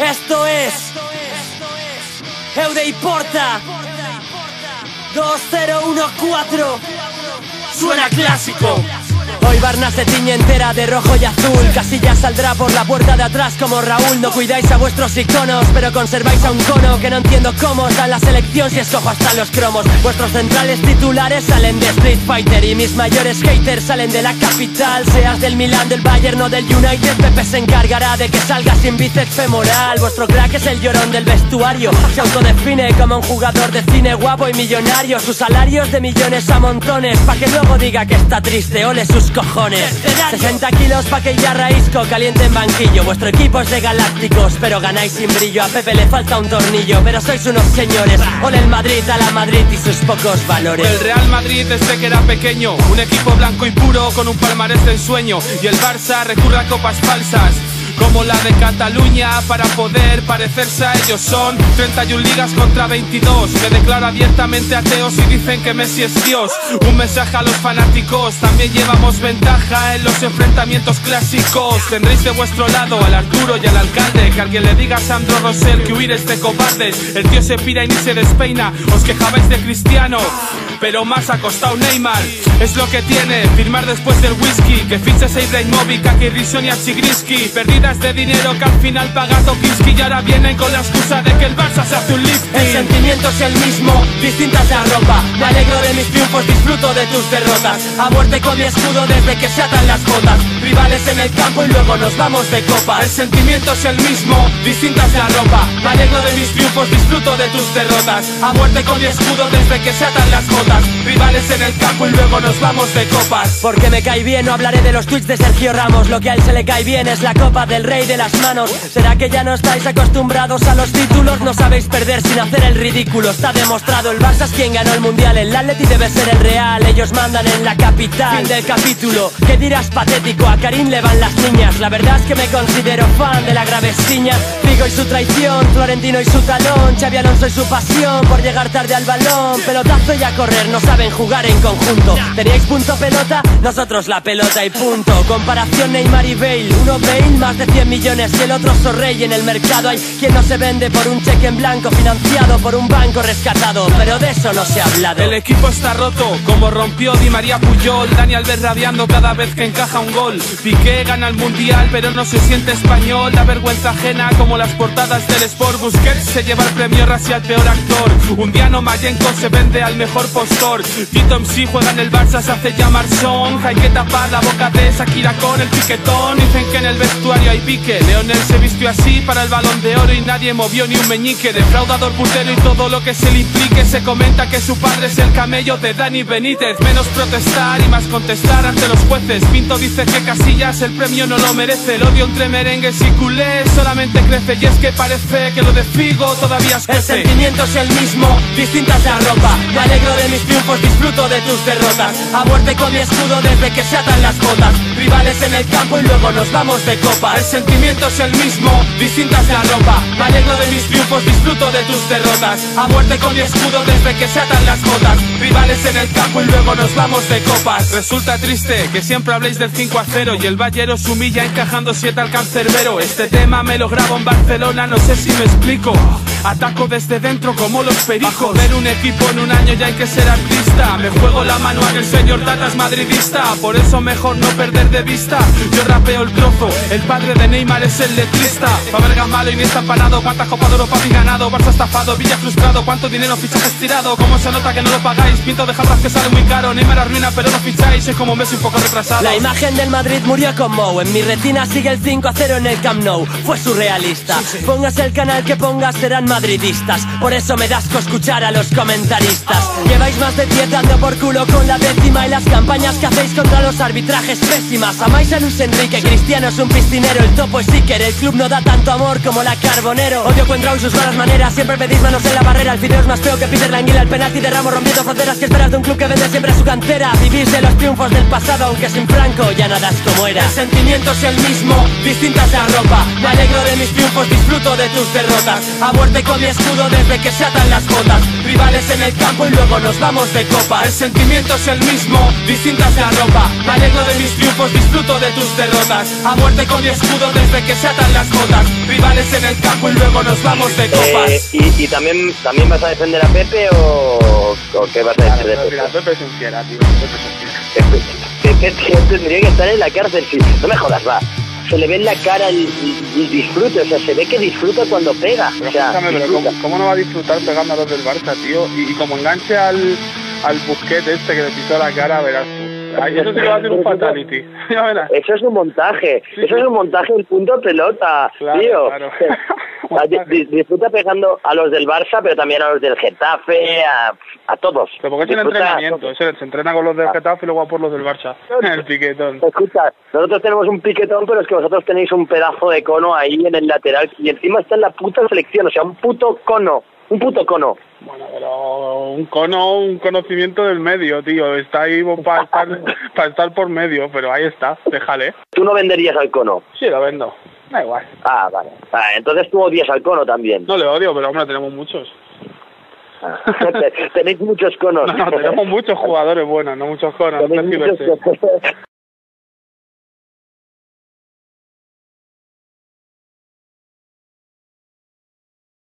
Esto es Eude y Porta 2014 Suena clásico Hoy Barna se tiñe entera de rojo y azul. Casilla saldrá por la puerta de atrás como Raúl. No cuidáis a vuestros iconos, pero conserváis a un cono Que no entiendo cómo está la selección si escojo hasta los cromos. Vuestros centrales titulares salen de Street Fighter Y mis mayores haters salen de la capital. Seas del Milan, del Bayern o del United Pepe se encargará de que salga sin bíceps femoral. Vuestro crack es el llorón del vestuario. Se autodefine como un jugador de cine guapo y millonario. Sus salarios de millones a montones Pa' que luego diga que está triste, ole sus cojones. 60 kilos pa' que ya raísco caliente en banquillo. Vuestro equipo es de galácticos pero ganáis sin brillo. A Pepe le falta un tornillo pero sois unos señores. Ole el Madrid a la Madrid y sus pocos valores. El Real Madrid desde que era pequeño Un equipo blanco y puro con un palmarés de ensueño. Y el Barça recurre a copas falsas como la de Cataluña para poder parecerse a ellos son 31 ligas contra 22 Me declaro abiertamente ateos y dicen que Messi es Dios. Un mensaje a los fanáticos También llevamos ventaja en los enfrentamientos clásicos. Tendréis de vuestro lado al Arturo y al alcalde Que alguien le diga a Sandro Rosell que huir es de cobardes. El tío se pira y ni se despeina Os quejabais de Cristiano pero más ha costado Neymar. Es lo que tiene firmar después del whisky Que fiches a Ibrahimovic, a Kirishon y a Chigrinsky Perdidas de dinero que al final paga Tokinski Y ahora vienen con la excusa de que el Barça se hace un lifting. El sentimiento es el mismo, distintas la ropa. Me alegro de mis triunfos, disfruto de tus derrotas. A muerte con mi escudo desde que se atan las botas. Rivales en el campo y luego nos vamos de copas El sentimiento es el mismo, distintas la ropa. Me alegro de mis triunfos, disfruto de tus derrotas. A muerte con mi escudo desde que se atan las botas. Rivales en el campo y luego nos vamos de copas. Porque me cae bien, no hablaré de los tweets de Sergio Ramos. Lo que a él se le cae bien es la copa del rey de las manos. ¿Será que ya no estáis acostumbrados a los títulos? No sabéis perder sin hacer el ridículo. Está demostrado, el Barça es quien ganó el Mundial. El Atleti debe ser el Real, ellos mandan en la capital. Fin del capítulo, ¿qué dirás patético? A Karim le van las niñas. La verdad es que me considero fan de la gravesiña Figo y su traición, Florentino y su talón Xavi Alonso y su pasión por llegar tarde al balón. Pelotazo y a correr, no saben jugar en conjunto. ¿Teníais punto pelota? Nosotros la pelota y punto. Comparación Neymar y Bale Uno Bale, más de 100 millones y el otro Sorrey. En el mercado hay quien no se vende por un cheque en blanco Financiado por un banco rescatado. Pero de eso no se ha hablado. El equipo está roto, como rompió Di María Puyol. Dani Alves rabiando cada vez que encaja un gol. Piqué gana el Mundial pero no se siente español. La vergüenza ajena como las portadas del Sport Busquets se lleva el premio Razzie al peor actor. Un Diano Mayenko se vende al mejor postor. Tito MC juega en el Barça, se hace llamar Son. Hay que tapar la boca de Shakira con el piquetón. Dicen que en el vestuario hay pique. Leonel se vistió así para el balón de oro y nadie movió ni un meñique. Defraudador puntero y todo lo que se le implique. Se comenta que su padre es el camello de Dani Benítez. Menos protestar y más contestar ante los jueces. Pinto dice que Casillas el premio no lo merece. El odio entre merengues y culés solamente crece Y es que parece que lo de Figo todavía es El sentimiento es el mismo, distintas la ropa. Me alegro de mis triunfos, disfruto de tus derrotas. A muerte con mi escudo desde que se atan las botas. Rivales en el campo y luego nos vamos de El copas sentimiento es el mismo, distintas la ropa. Me alegro de mis disfruto de tus derrotas. A muerte con mi escudo desde que se atan las botas Rivales en el campo y luego nos vamos de copas. Resulta triste que siempre habléis del 5 a 0 Y el Bayero se humilla encajando 7 al cancerbero. Este tema me lo grabo en Barcelona, no sé si me explico Ataco desde dentro como los pericos. Ver un equipo en un año ya hay que ser artista. Me juego la mano a que el señor Tata es madridista. Por eso mejor no perder de vista. Yo rapeo el trozo, el padre de Neymar es el letrista. Faberga malo y ni está parado. Cuántas copas de Europa habéis ganado. Barça estafado, Villa frustrado. Cuánto dinero fichajes tirado ¿Cómo se nota que no lo pagáis? Pinto de jarras que sale muy caro. Neymar arruina pero no ficháis. Es como Messi un poco retrasado. La imagen del Madrid murió con Mou. En mi retina sigue el 5 a 0 en el Camp Nou. Fue surrealista. Pongas el canal que pongas serán madridistas. Por eso me das escuchar a los comentaristas. Lleváis más de 10 dando por culo con la décima Y las campañas que hacéis contra los arbitrajes pésimas. Amáis a Luis Enrique, Cristiano es un piscinero. El topo es Iker, el club no da tanto amor como la Carbonero. Odio contra sus malas maneras, siempre pedís manos en la barrera. El video es más feo que Peter Languila, el penalti de Ramos rompiendo fronteras Que esperas de un club que vende siempre su cantera. Vivís de los triunfos del pasado, aunque sin Franco ya nada es como era. El sentimiento es el mismo, distintas la ropa. Me alegro de mis triunfos, disfruto de tus derrotas. A muerte muerte con mi escudo desde que se atan las botas. Rivales en el campo y luego nos vamos de copa. El sentimiento es el mismo, distinta es la ropa. Me alegro de mis triunfos, disfruto de tus derrotas. A muerte con mi escudo desde que se atan las botas. Rivales en el campo y luego nos vamos de copas. Eh, y, y también, también vas a defender a Pepe o, o qué vas a defender de mira, Pepe? Pepe es un fiera, tío. Pepe es un fiera. Pepe, Pepe, tendría que estar en la cárcel, sí. No me jodas, va. Se le ve en la cara el, el- el disfrute, o sea, se ve que disfruta cuando pega. Pero o sea, escúchame, pero. ¿cómo, cómo no va a disfrutar pegando a los del Barça, tío? Y, y como enganche al, al Busquet este que le pisó la cara, verás tú. Ay, eso sí que va a ser un fatality. ya verás. Eso es un montaje, Sí, eso sí. es un montaje del punto pelota, Claro, tío. claro. Disfruta pegando a los del Barça, pero también a los del Getafe, a, a todos. Pero porque es entrenamiento, se entrena con los del Getafe y luego a por los del Barça. El piquetón. Escucha, nosotros tenemos un piquetón, pero es que vosotros tenéis un pedazo de cono ahí en el lateral y encima está en la puta selección, o sea, un puto cono, un puto cono. Bueno, pero un cono, un conocimiento del medio, tío. Está ahí para estar, para estar por medio, pero ahí está, déjale. Tú no venderías al cono. Sí, lo vendo. Da igual. Ah, vale. Ah, entonces tú odias al cono también. No le odio, pero hombre, tenemos muchos. Tenéis muchos conos. No, no, tenemos muchos jugadores buenos, no muchos conos. No muchos conos.